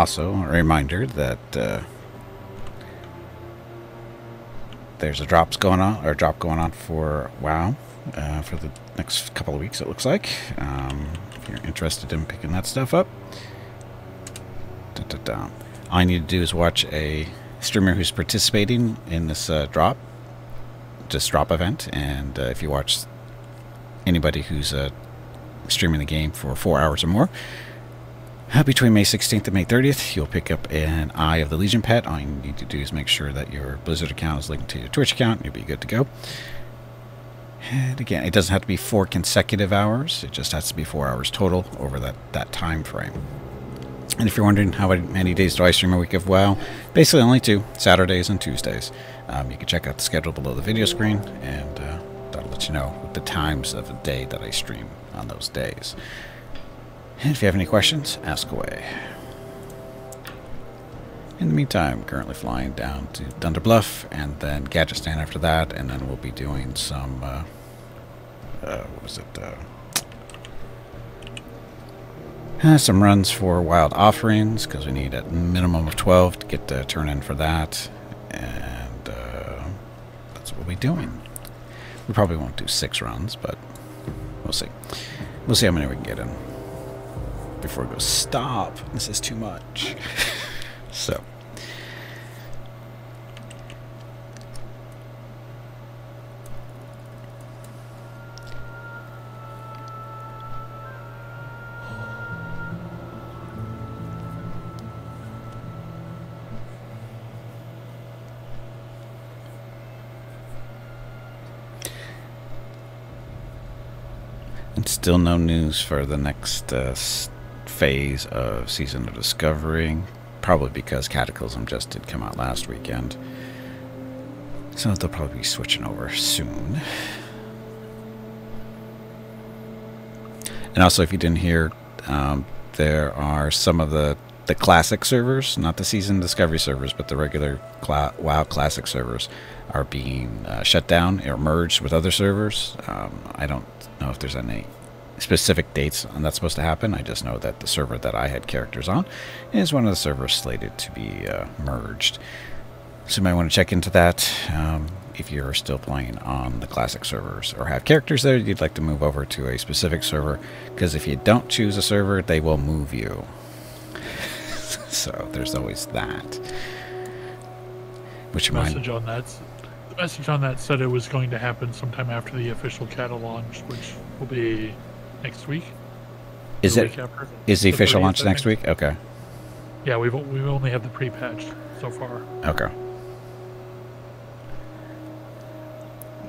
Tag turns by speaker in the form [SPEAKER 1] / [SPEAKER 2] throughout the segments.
[SPEAKER 1] also, a reminder that uh, there's a drops going on, or drop going on for WoW uh, for the next couple of weeks. It looks like. Um, if you're interested in picking that stuff up, da, da, da. all you need to do is watch a streamer who's participating in this uh, drop, this drop event, and uh, if you watch anybody who's uh, streaming the game for four hours or more. Between May 16th and May 30th, you'll pick up an Eye of the Legion pet. All you need to do is make sure that your Blizzard account is linked to your Twitch account, and you'll be good to go. And again, it doesn't have to be four consecutive hours. It just has to be four hours total over that, that time frame. And if you're wondering how many days do I stream a week of WoW, basically only two, Saturdays and Tuesdays. Um, you can check out the schedule below the video screen, and uh, that'll let you know the times of the day that I stream on those days. And if you have any questions, ask away. In the meantime, currently flying down to Thunder Bluff and then Gadgetzan after that, and then we'll be doing some, uh, uh, what was it, uh, uh, some runs for Wild Offerings, because we need a minimum of 12 to get the turn in for that, and uh, that's what we'll be doing. We probably won't do six runs, but we'll see. We'll see how many we can get in before it goes, stop, this is too much. so. And still no news for the next uh, phase of Season of Discovery. Probably because Cataclysm just did come out last weekend. So they'll probably be switching over soon. And also, if you didn't hear, um, there are some of the the classic servers, not the season discovery servers, but the regular Cla WoW classic servers, are being uh, shut down or merged with other servers. Um, I don't know if there's any specific dates on that's supposed to happen. I just know that the server that I had characters on is one of the servers slated to be uh, merged. So you might want to check into that um, if you're still playing on the classic servers or have characters there you'd like to move over to a specific server because if you don't choose a server, they will move you. so there's always that. Which
[SPEAKER 2] the message on that the message on that said it was going to happen sometime after the official CATA launch, which will be next week.
[SPEAKER 1] Is it? Is the, the official launch next week? Okay.
[SPEAKER 2] Yeah, we've we've only had the pre-patch so far.
[SPEAKER 1] Okay.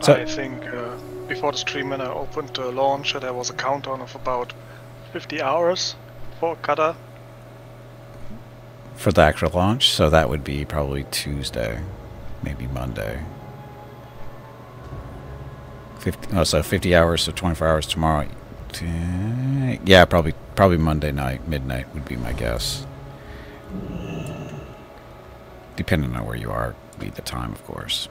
[SPEAKER 3] So I think uh, before the stream when I opened the launch, there was a countdown of about 50 hours for CATA.
[SPEAKER 1] For the actual launch, so that would be probably Tuesday, maybe Monday. 50, oh, so 50 hours, so 24 hours tomorrow. Yeah, probably probably Monday night, midnight would be my guess. Depending on where you are, be the time, of course.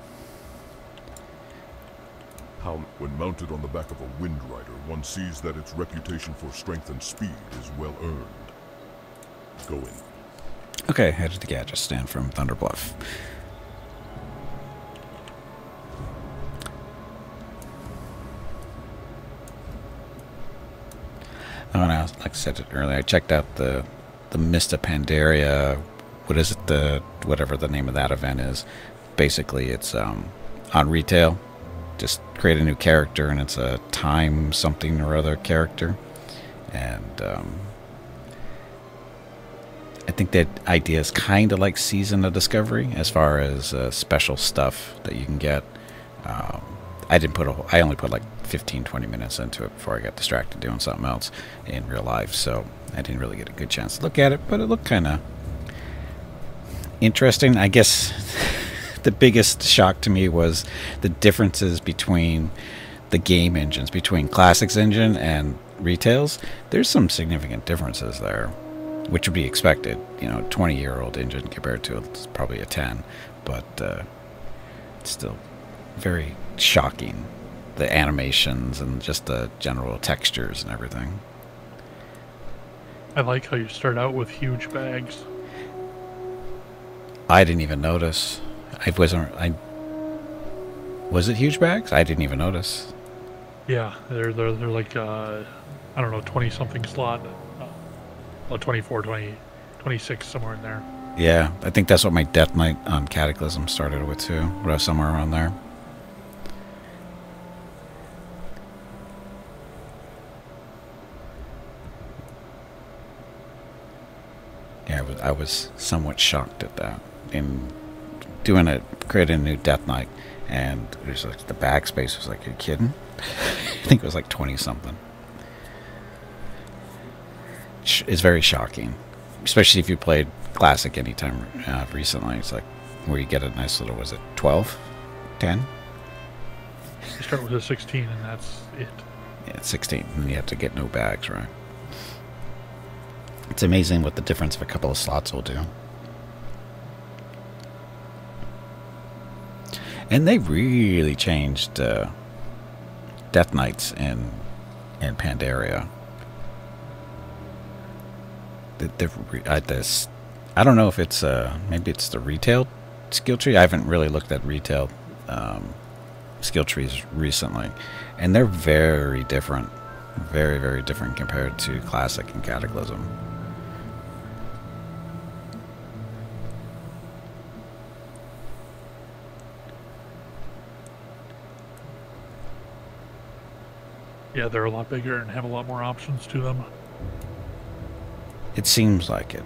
[SPEAKER 4] How, when mounted on the back of a Wind Rider, one sees that its reputation for strength and speed is well earned. Go in.
[SPEAKER 1] Okay, headed to Gadgetzan from Thunder Oh, and I was, like I said earlier, I checked out the the Mists of Pandaria. What is it? The whatever the name of that event is. Basically, it's um, on retail. Just create a new character, and it's a time something or other character. And um, I think that idea is kind of like Season of Discovery as far as uh, special stuff that you can get. Um, I didn't put a I only put like 15, 20 minutes into it before I got distracted doing something else in real life. So I didn't really get a good chance to look at it, but it looked kind of interesting. I guess the biggest shock to me was the differences between the game engines, between Classics engine and Retails. There's some significant differences there, which would be expected. You know, 20 year old engine compared to probably a 10, but uh, it's still very shocking. The animations and just the general textures and everything.
[SPEAKER 2] I like how you start out with huge bags.
[SPEAKER 1] I didn't even notice. I wasn't. I was it huge bags? I didn't even notice.
[SPEAKER 2] Yeah, they're they're they're like uh, I don't know, twenty something slot, uh, well, 24, 20, 26, somewhere in there.
[SPEAKER 1] Yeah, I think that's what my Death Knight on Cataclysm started with too. Somewhere around there. Yeah, I was, somewhat shocked at that. In doing it, creating a new Death Knight, and was like the backspace was like, "Are you kidding?" I think it was like twenty something. It's very shocking, especially if you played Classic anytime uh, recently. It's like where you get a nice little, was it 12, 10?
[SPEAKER 2] You start with a sixteen, and that's it.
[SPEAKER 1] Yeah, it's 16, and you have to get no bags, right? It's amazing what the difference of a couple of slots will do. And they really changed uh, Death Knights in in Pandaria. The, the, uh, this, I don't know if it's uh, maybe it's the retail skill tree. I haven't really looked at retail um, skill trees recently, and they're very different, very very different compared to Classic and Cataclysm.
[SPEAKER 2] Yeah, they're a lot bigger and have a lot more options to them.
[SPEAKER 1] It seems like it.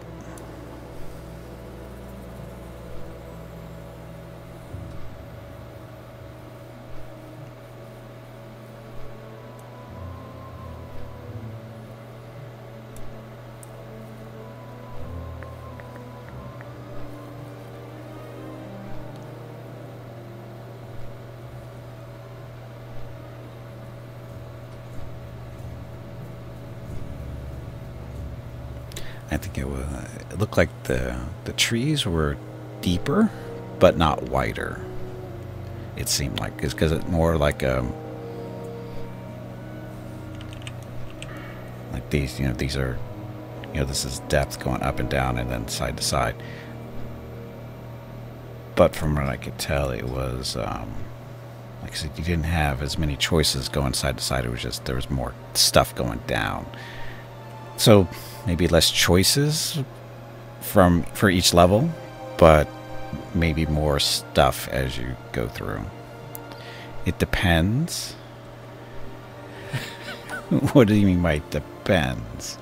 [SPEAKER 1] The the trees were deeper, but not wider. It seemed like it's because it's more like um like these. You know, these are you know this is depth going up and down and then side to side. But from what I could tell, it was um, like I said, you didn't have as many choices going side to side. It was just there was more stuff going down. So maybe less choices from for each level, but maybe more stuff as you go through. It depends. what do you mean by depends?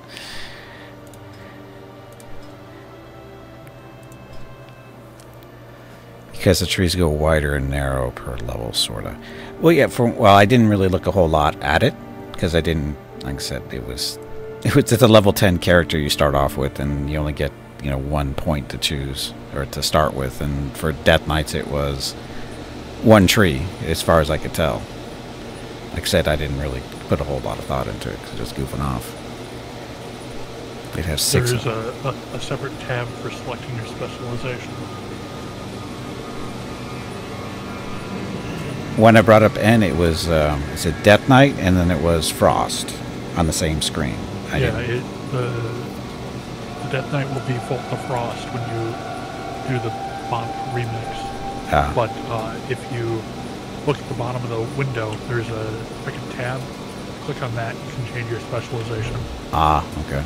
[SPEAKER 1] Because the trees go wider and narrow per level, sort of. Well, yeah. For well, I didn't really look a whole lot at it because I didn't. Like I said, it was it was it's a level 10 character you start off with and you only get you know one point to choose or to start with. And for death knights it was one tree as far as i could tell. Like i said i didn't really put a whole lot of thought into it because just goofing off. It has six
[SPEAKER 2] There's a, a, a separate tab for selecting your specialization.
[SPEAKER 1] when i brought up n it was um, it said death knight? And then it was frost on the same screen. I
[SPEAKER 2] yeah, it, the Death Knight will default to Frost when you do the Bond remix.
[SPEAKER 1] ah,
[SPEAKER 2] But uh, if you look at the bottom of the window, there's a freaking tab. Click on that, you can change your specialization.
[SPEAKER 1] ah okay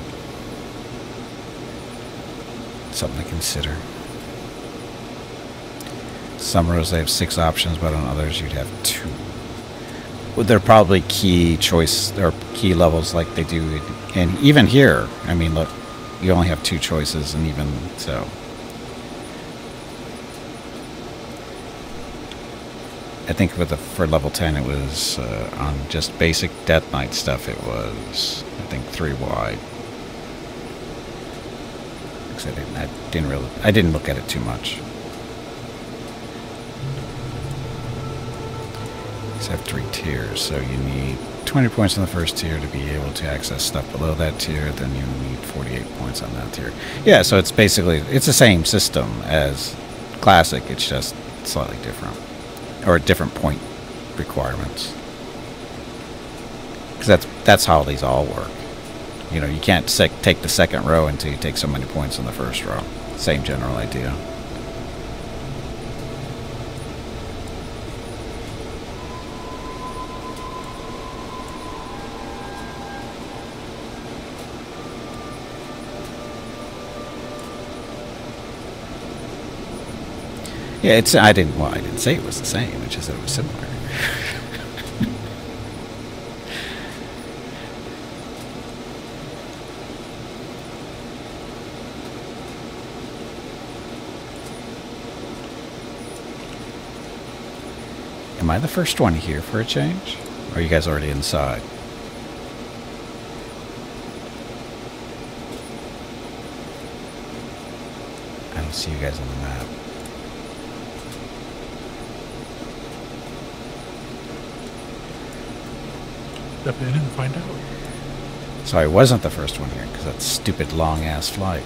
[SPEAKER 1] something to consider Some rows they have six options, but on others you'd have two. Well, they're probably key choice or key levels like they do, and even here, I mean, look, you only have two choices, and even so. I think for the for level ten, it was uh, on just basic Death Knight stuff. It was I think three wide. 'Cause I didn't, I didn't really, I didn't look at it too much. These have three tiers, so you need 20 points on the first tier to be able to access stuff below that tier. Then you need 48 points on that tier. Yeah, so it's basically it's the same system as classic. It's just slightly different, or different point requirements. Because that's that's how these all work. You know, you can't take the second row until you take so many points in the first row. Same general idea. Yeah, it's. I didn't. Well, I didn't say it was the same. It's just that it was similar. Am I the first one here for a change? Or are you guys already inside? I don't see you guys on the map.
[SPEAKER 2] Step in and find out.
[SPEAKER 1] So I wasn't the first one here because that stupid long ass flight.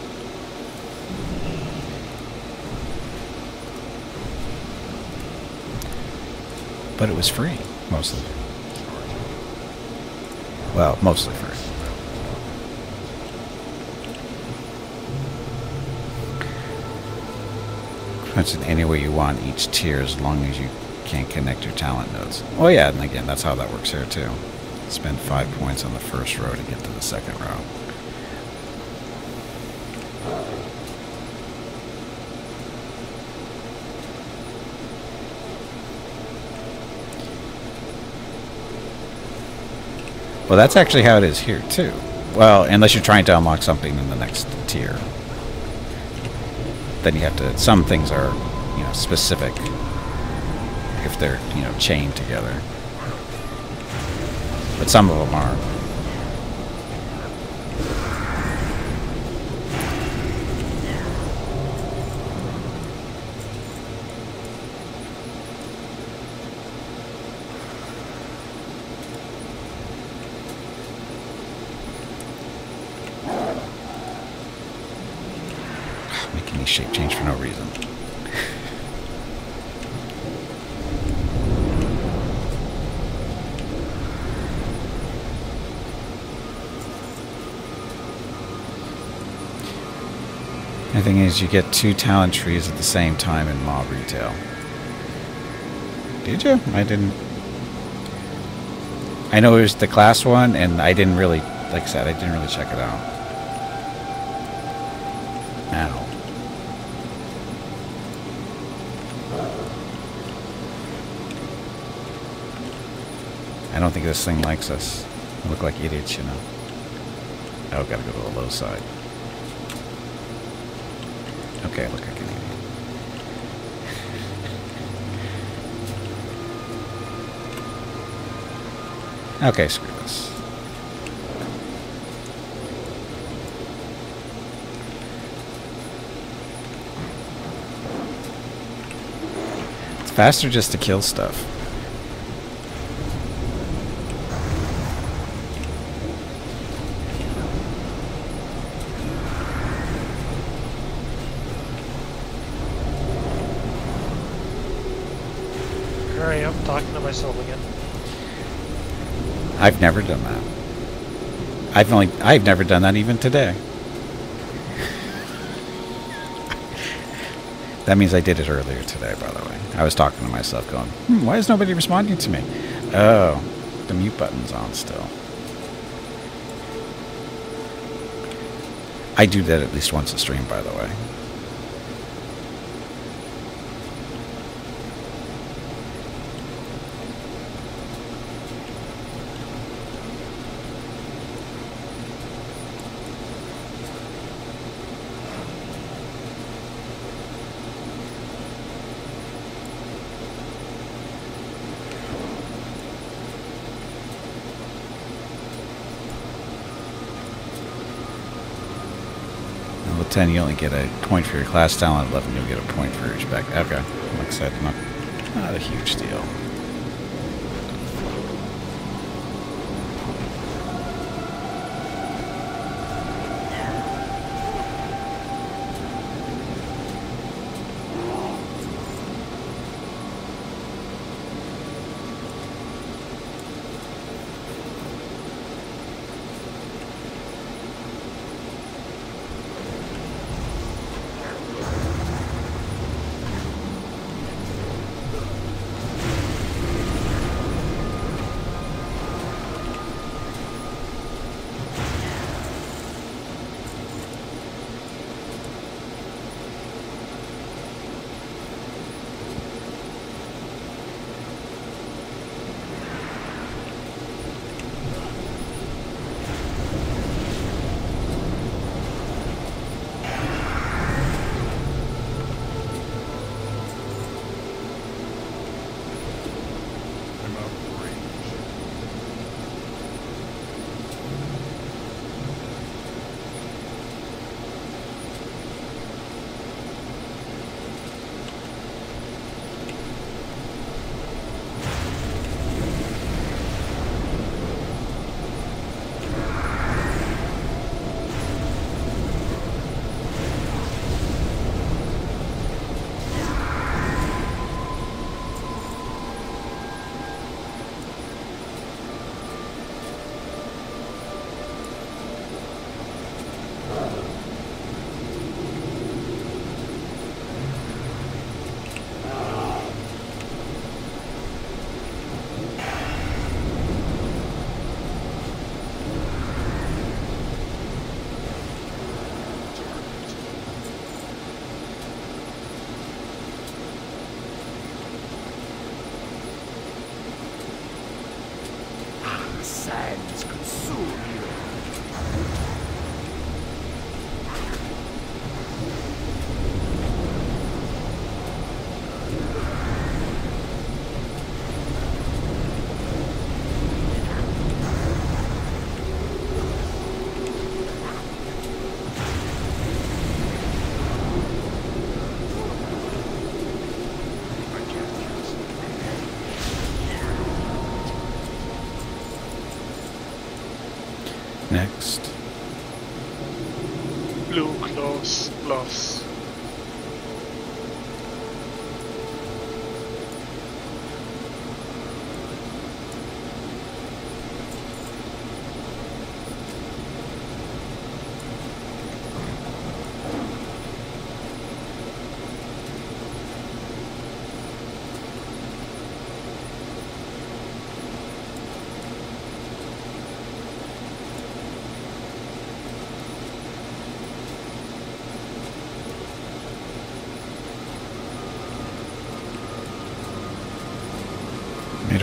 [SPEAKER 1] But it was free, mostly. Well, mostly free. Puts it any way you want each tier as long as you can't connect your talent nodes. Oh yeah, and again, that's how that works here too. Spend five points on the first row to get to the second row. Well, that's actually how it is here too. Well, unless you're trying to unlock something in the next tier. Then you have to, some things are, you know, specific if they're, you know, chained together. But some of them are. Making me shape change for no reason. The thing is, you get two talent trees at the same time in mob retail. Did you? I didn't. I know it was the class one, and I didn't really, like I said, I didn't really check it out. Ow. I don't think this thing likes us. We look like idiots, you know. Oh, gotta go to the low side. Okay, look like an idiot. Okay, screw this. It's faster just to kill stuff.
[SPEAKER 5] Here I am talking to myself again.
[SPEAKER 1] I've never done that. I've only I've never done that even today. that means I did it earlier today, by the way. I was talking to myself going, hmm, why is nobody responding to me? Oh, the mute button's on still. I do that at least once a stream, by the way. Level 10, you only get a point for your class talent. 11, you'll get a point for your spec. Okay. Like I said, not, not a huge deal. Next.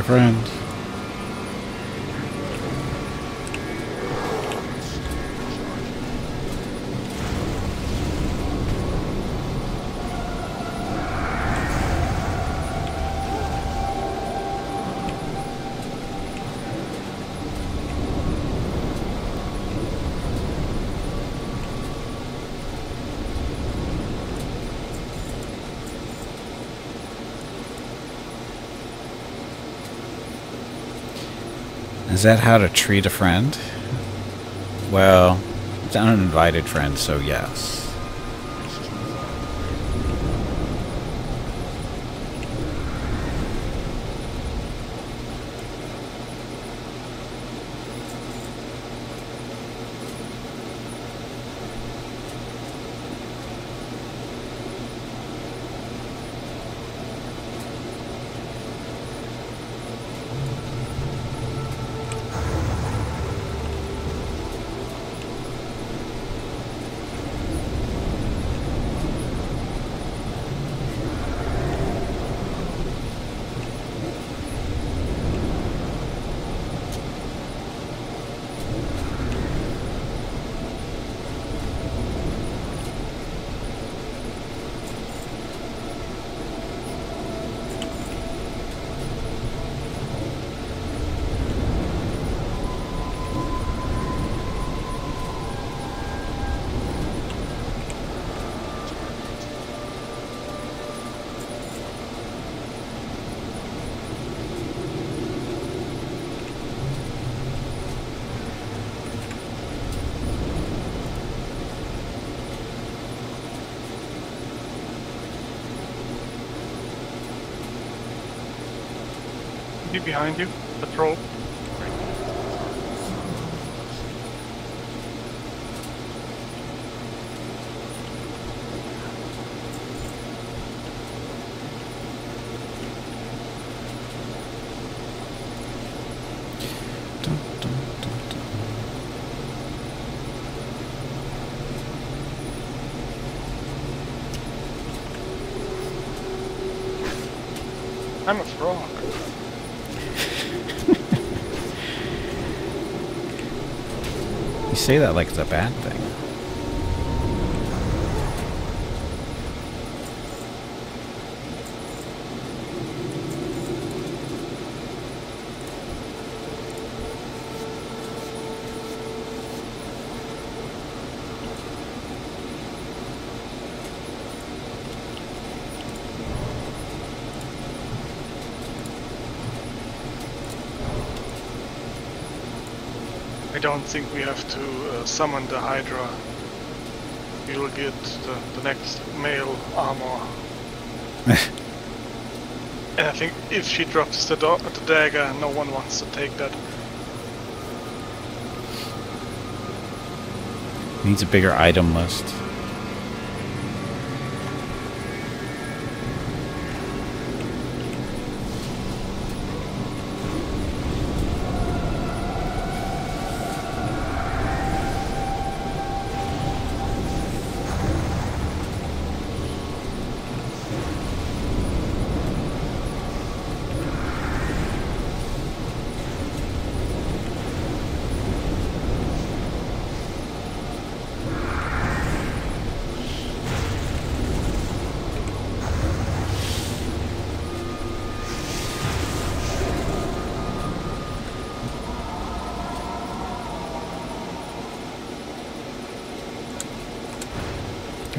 [SPEAKER 1] Friend. Is that how to treat a friend? Well, it's an uninvited friend, so yes.
[SPEAKER 3] Be behind you, patrol. I'm a frog.
[SPEAKER 1] You say that like it's a bad thing.
[SPEAKER 3] I don't think we have to uh, summon the Hydra. You'll get the, the next mail armor. and I think if she drops the, the dagger, no one wants to take that.
[SPEAKER 1] Needs a bigger item list.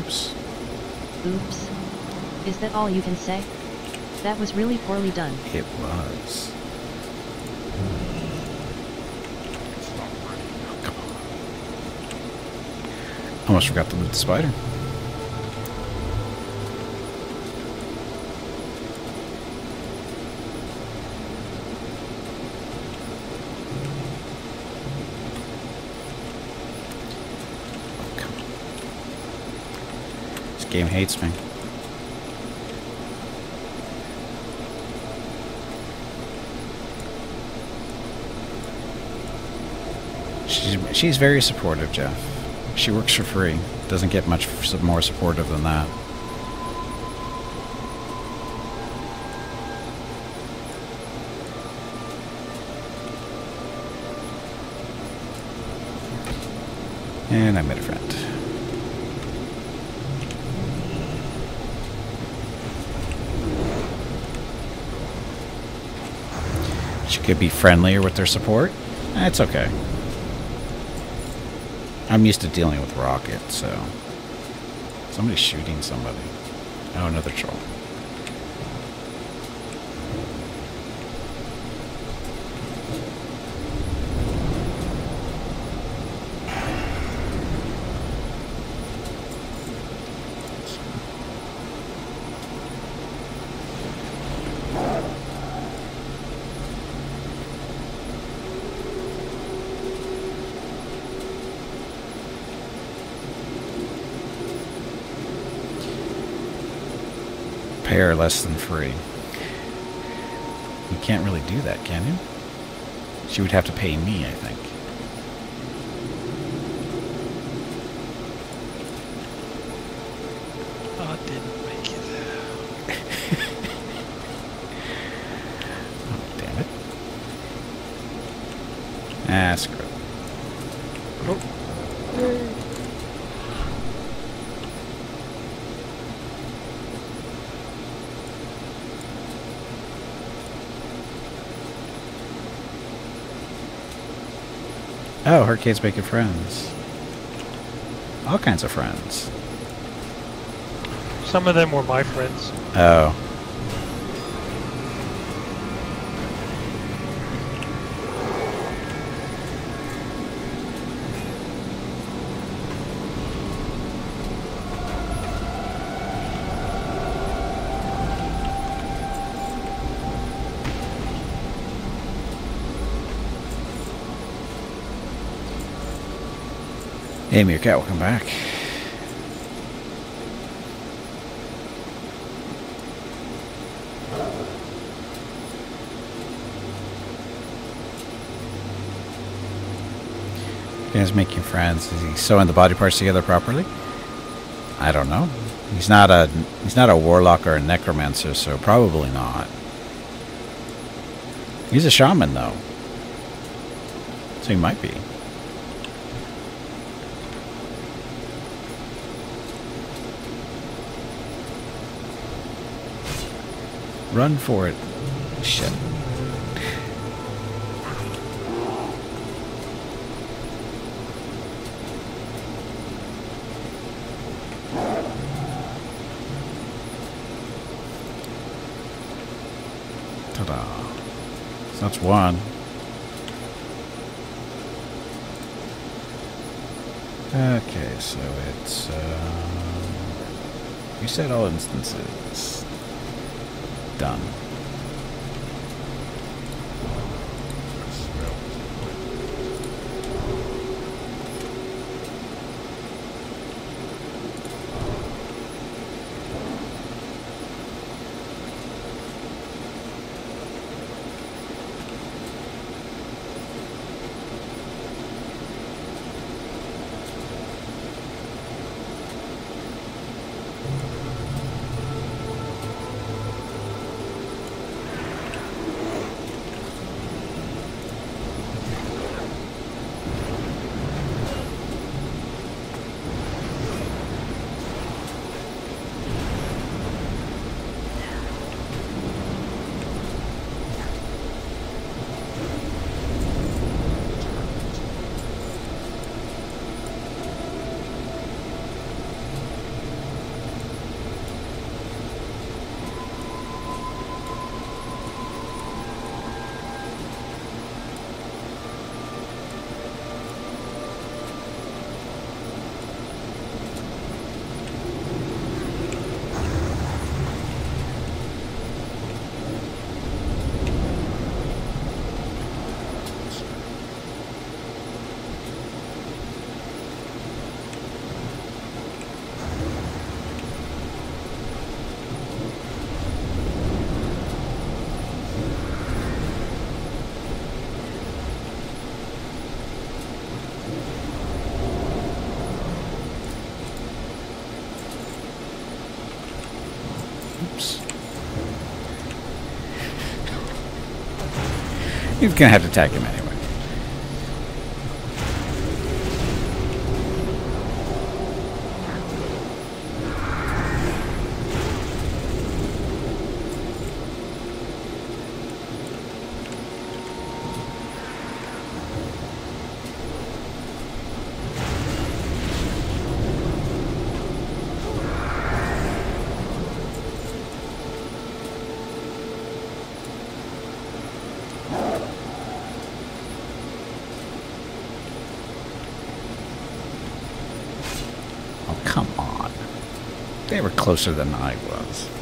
[SPEAKER 1] Oops.
[SPEAKER 6] Oops. Is that all you can say? That was really poorly done.
[SPEAKER 1] It was. Hmm. Come. Almost forgot to loot the spider. Game hates me. She's, she's very supportive, Jeff. She works for free. Doesn't get much more supportive than that. And I made a friend. She could be friendlier with their support. It's okay. I'm used to dealing with rockets, so. Somebody's shooting somebody. Oh, another troll. Less than free. You can't really do that, can you? She would have to pay me, I think.
[SPEAKER 5] Oh, it didn't make it.
[SPEAKER 1] Oh, damn it. Ah, screw it. Oh, Hurricane's making friends. All kinds of friends.
[SPEAKER 5] Some of them were my friends.
[SPEAKER 1] Oh. Hey, Meerkat, welcome back. Guys making friends. Is he sewing the body parts together properly? I don't know. He's not a he's not a warlock or a necromancer, so probably not. He's a shaman though. So he might be. Run for it. Shit. Ta-da. So that's one. Okay, so it's, um, you said all instances. Done. He's gonna have to attack him anyway. Oh, come on. They were closer than I was.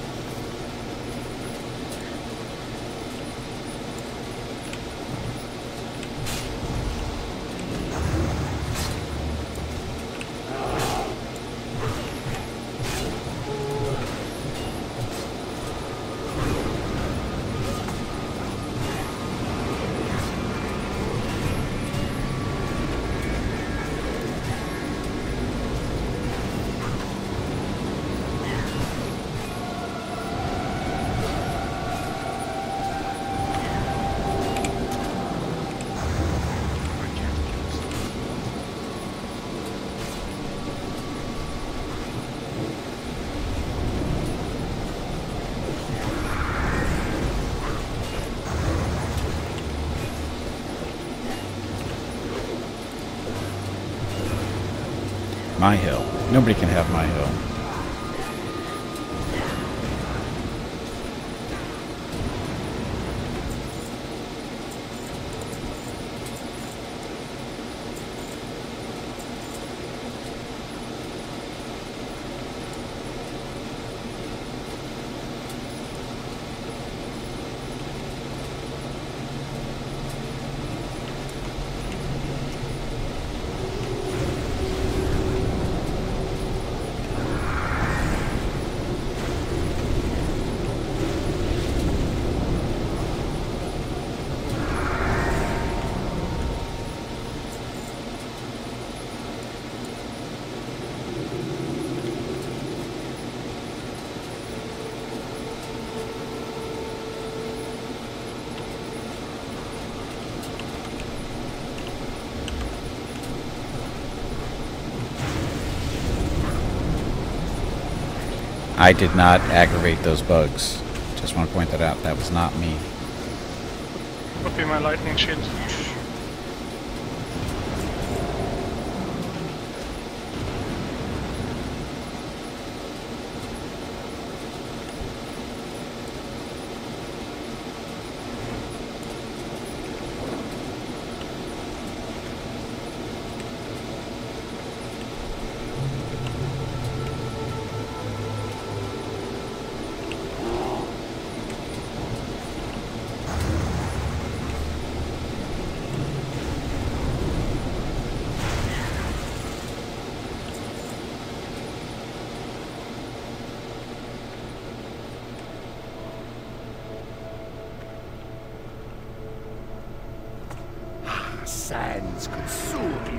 [SPEAKER 1] I did not aggravate those bugs. Just want to point that out. That was not me.
[SPEAKER 3] Be my lightning shield.
[SPEAKER 7] Sands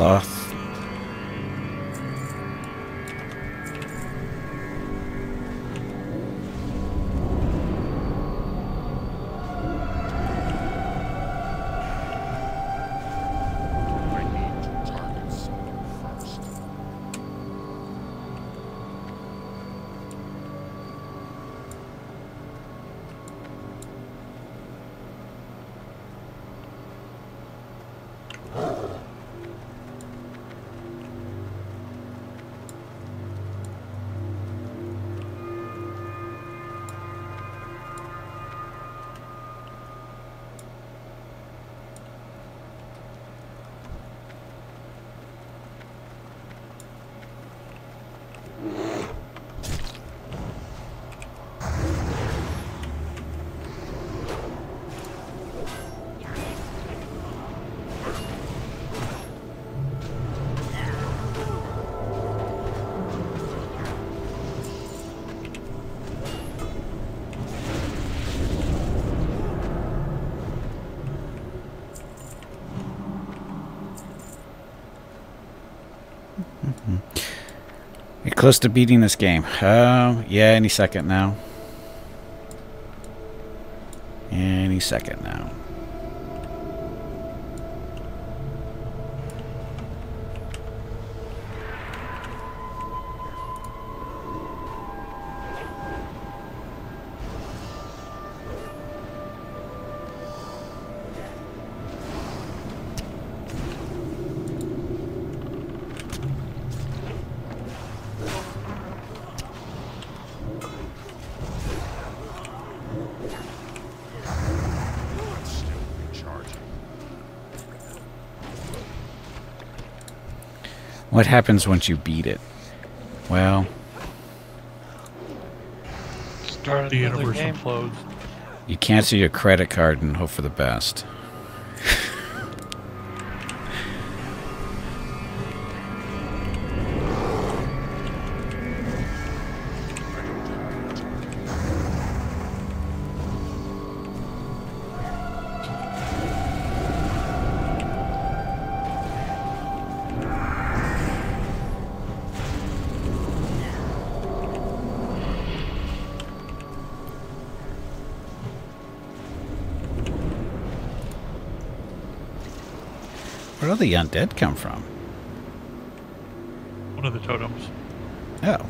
[SPEAKER 1] Cloth. Close to beating this game. Uh, yeah, any second now. Any second now. What happens once you beat it? Well,
[SPEAKER 5] Start
[SPEAKER 2] The universe
[SPEAKER 5] game.
[SPEAKER 2] implodes.
[SPEAKER 1] you cancel your credit card and hope for the best. Where do the undead come from?
[SPEAKER 2] One of the totems.
[SPEAKER 1] Oh. Oh,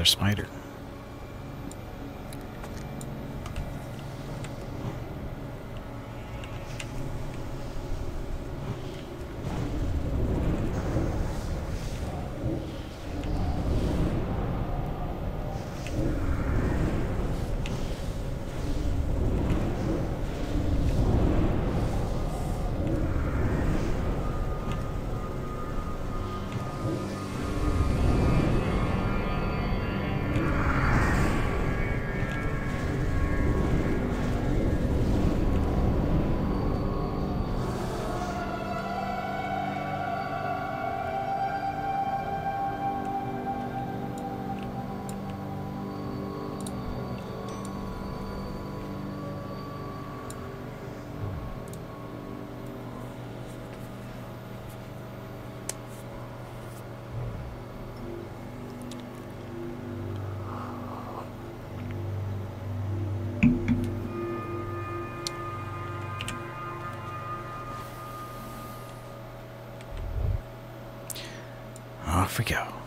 [SPEAKER 1] another spider. Go.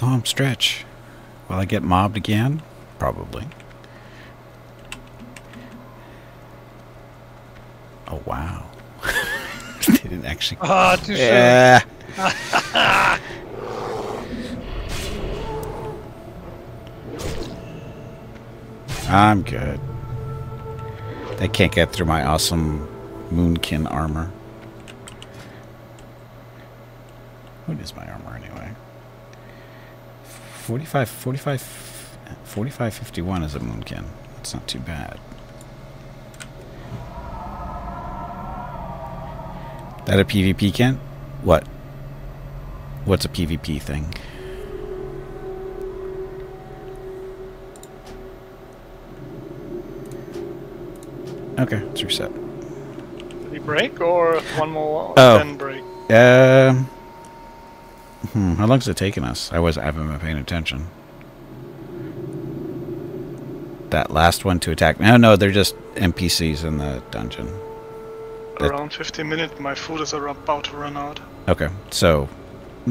[SPEAKER 1] The home stretch. Will I get mobbed again? Probably. Oh, wow. they didn't actually...
[SPEAKER 5] Ah, too soon.
[SPEAKER 1] Yeah. I'm good. They can't get through my awesome Moonkin armor. What is my armor anyway? 45, 45, 45, 51 is a Moonkin. It's not too bad. That a PvP Kent? What? What's a PvP thing? Okay, it's reset.
[SPEAKER 3] Did he break or one more
[SPEAKER 1] Oh.
[SPEAKER 3] then break?
[SPEAKER 1] Um. Hmm, how long's it taken us? I was I haven't been paying attention. That last one to attack. No, no, they're just NPCs in the dungeon. That-
[SPEAKER 3] Around 15 minutes. My food is about to run out.
[SPEAKER 1] Okay, so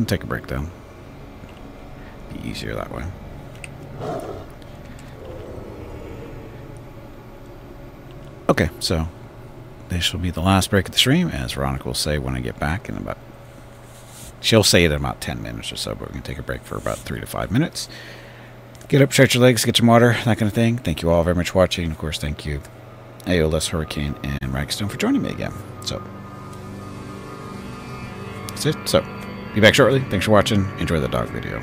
[SPEAKER 1] take a break then. Be easier that way. Okay, so this will be the last break of the stream, as Veronica will say when I get back in about. She'll say it in about 10 minutes or so, but we're going to take a break for about 3 to 5 minutes. Get up, stretch your legs, get some water, that kind of thing. Thank you all very much for watching. Of course, thank you, AOLS Hurricane and Ragstone for joining me again. So, that's it. So, be back shortly. Thanks for watching. Enjoy the dog video.